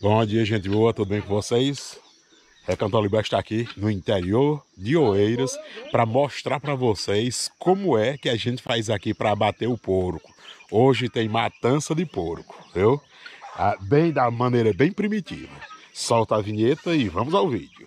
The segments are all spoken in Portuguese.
Bom dia, gente boa, tudo bem com vocês? Recanto Oliver está aqui no interior de Oeiras para mostrar para vocês como é que a gente faz aqui para abater o porco. Hoje tem matança de porco, viu? Ah, bem da maneira bem primitiva. Solta a vinheta e vamos ao vídeo.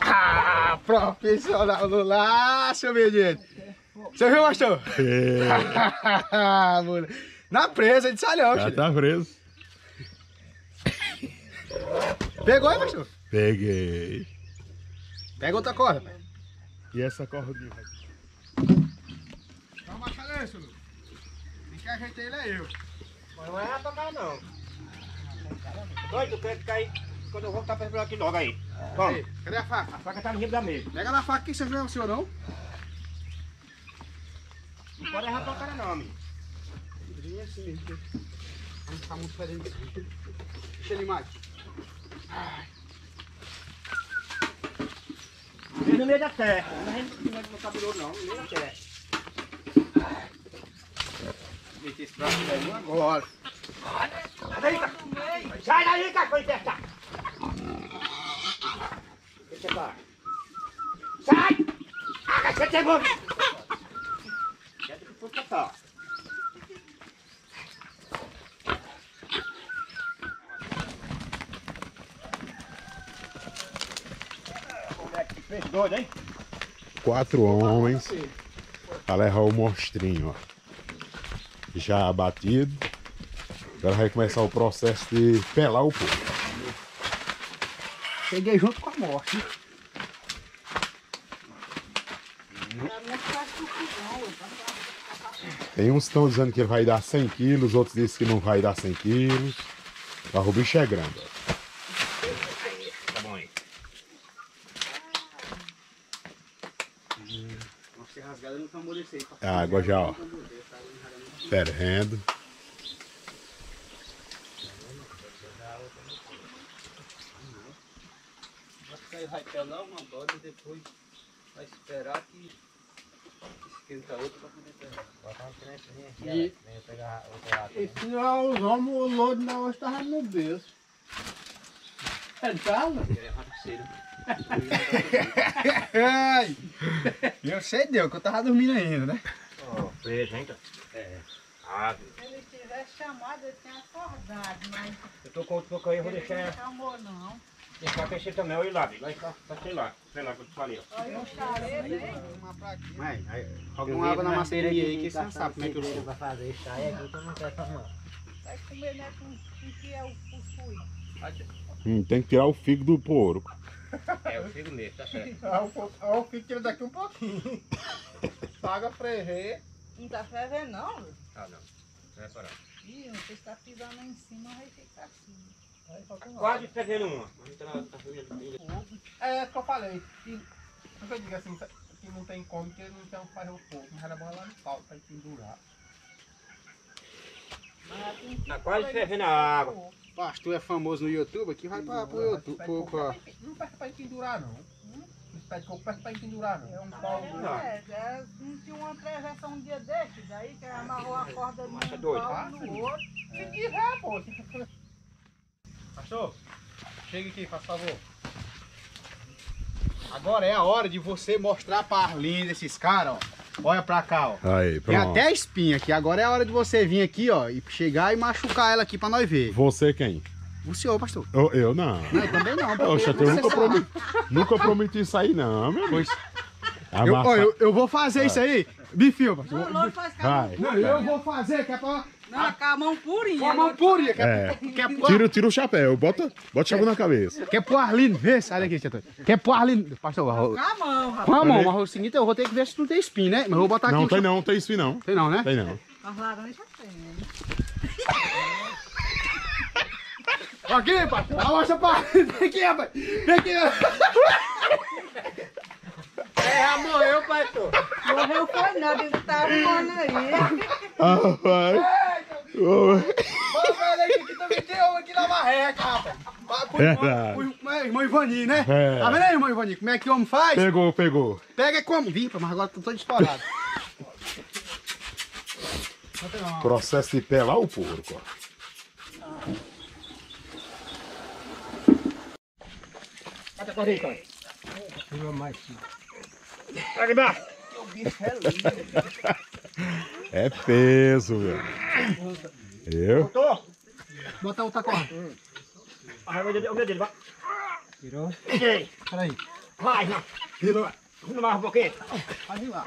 Ah, profissional no laço, menino. Você viu, pastor? Moleque. Na presa de salhão, Já filho. tá preso. Pegou aí, pastor? Peguei. Pega outra corda. pai. E essa cordinha? Dá uma balança, Lu. Quem quer ajeitar ele é eu. Mas não é tocar não. Doido, quer cair. Quando eu vou, tá pegando aqui logo aí. Toma. Cadê a faca? A faca tá no rio da mesa. Pega na faca aqui, você não é o senhor não? Não pode errar pra cara não, amigo. Vem assim mesmo. Vamos ficar muito isso. Deixa ele mais. Vem no meio da terra. Não é no cabelo não, no meio da terra. Meter esse braço aí agora. Sai daí, cara. Sai daí, cara, foi testar. Deixa eu lá. Sai! Ah, você chegou! Quero que for testar. Moleque, que fez doido, hein? Quatro homens levar o monstrinho, ó. Já abatido. Agora vai começar o processo de pelar o porco. Peguei junto com a morte. Tem uns que estão dizendo que vai dar 100 quilos, outros dizem que não vai dar 100 quilos. Mas o bicho é grande. Tá bom aí. Tá. A água já, ó. Fervendo. Vai pelar uma bola e depois vai esperar que esquenta outra para poder pegar. Bota uma criancinha aqui, E- ó. Vem eu pegar outra lata. E se não é os homens, o lodo na hoje estava no berço. É dala? Ai! Eu sei deu, que eu tava dormindo ainda, né? Ó, veja, hein, cara. É. Ah, Se ele tivesse chamado, ele tinha acordado, mas eu tô com outro pouco aí, eu vou ele deixar, não chamou, não. Deixar crescer também. Olha lá, vai ficar, tá sei lá. Sei lá que eu te falei. Olha o charuto, né? Mãe, joga uma água na maceria aí que você não sabe como é que eu sou. Vai fazer isso aí, aqui tu não quer tomar. Vai comer, né, com com que é o cuscuz. Hum, tem que tirar o figo do porco. É, eu fico mesmo, tá certo. Olha o que tira daqui um pouquinho. Paga freguês. Não tá fervendo, não? viu? Ah, não. Vai parar. Ih, você está pisando lá em cima, vai ficar assim. Quase pegando uma. É, isso que eu falei. Que, que eu digo assim, que não tem como, porque não tem onde fazer o fogo. Mas era bom lá no pau pra pendurar. Que Tá quase fervendo a água. Pastor é famoso no YouTube aqui, vai pra, pro YouTube. Pro, pro, não pede pra pendurar, não. Não pede que eu peço pra pendurar, não. É um pau. Não. É, é, não tinha uma prevenção um dia desse, daí que amarrou a corda num é doido. pau no outro. Se quiser, pô. Pastor, chega aqui, faz favor. Agora é a hora de você mostrar pra Arlinda esses caras, ó. Olha pra cá, ó. Aí, Tem até a espinha aqui. Agora é a hora de você vir aqui, ó, e chegar e machucar ela aqui pra nós ver. Você quem? O senhor, pastor. Eu, eu não. Não, eu também não. porque Oxa, eu nunca prometi, nunca prometi isso aí não, meu amigo. Eu, eu, eu vou fazer isso aí. Me filma. Não, faz Vai. Não, eu vou fazer, que é pra Não, com a mão purinha. Com a mão purinha. Quer, É. quer, pôr, Tira, tira o chapéu, bota, bota o chapéu na cabeça. quer pôr Arlindo? Vê, sai daqui, tia Tony. Quer pôr Arlindo? Pastor, Com a mão, rapaz. com a mão, mas o seguinte, eu vou ter que ver se não tem espinho, né? Mas eu vou botar aqui. Não, tem chapéu. não, tem isso não. Tem não, né? Tem não. As laranjas tem. Aqui, pai. Abaixa pra... Vem aqui, rapaz. Vem aqui. É, já morreu, pastor. Morreu foi nada, ele tá arrumando aí. Ah, vai. Olha aí, aqui também tem uma aqui na barreca, rapaz. Verdade. O- o- Irmão Ivani, né? É. Tá vendo aí, irmão Ivani? Como é que o homem faz? Pegou, pegou. Pega e come. Vim, mas agora tô todo estourado. Processo de pelar o porco. ó. Bota a corda aí, pai. Aqui embaixo. É peso, velho. Eu? Tô. Bota outra corda. Arrega o dedo, o meu dedo, vai. Tirou? Tirei. Peraí. Vai, não. Tirou. Não mais um pouquinho. Pode ir lá.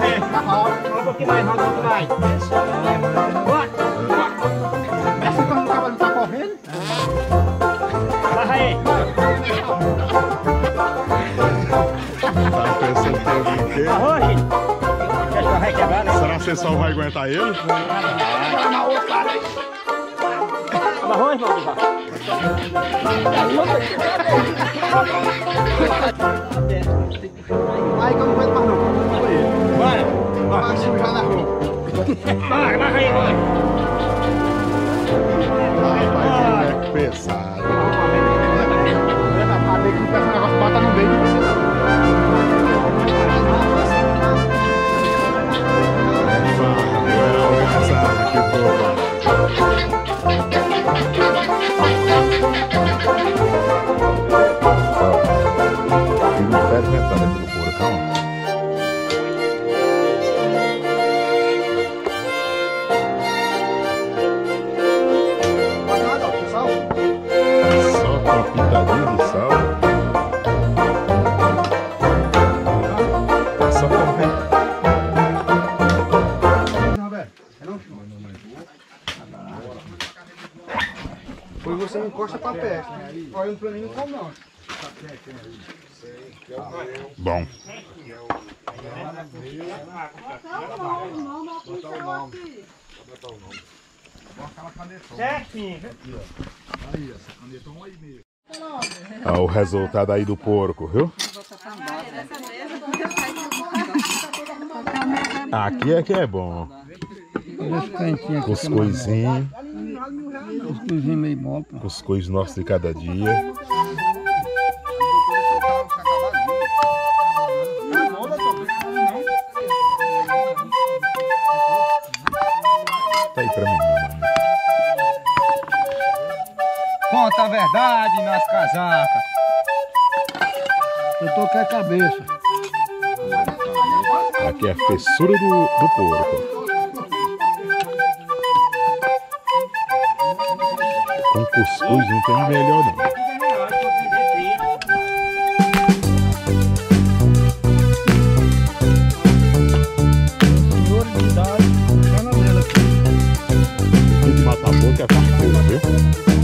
É, um pouquinho mais, roda um pouquinho mais. Bora. Essa quando o cavalo tá correndo. Vai aí. Que... Arroz, gente. Vai quebrar, né? Será que você só vai aguentar ele? Arroz, mano, vai. Aí que eu não aguento mais não. Encosta pra perto. Olhando pra mim não come não. Bom. Olha o resultado aí do porco, viu? Aqui é que é bom. Cuscuzinho. Cuscuzinho meio mole, pô. Cuscuz nosso de cada dia. Tá aí pra mim, mamãe. Conta a verdade nas casacas. Eu tô com a cabeça. Aqui é a fessura do, do porco. Com cuscuz não tem melhor não. Puxando a porco é viu?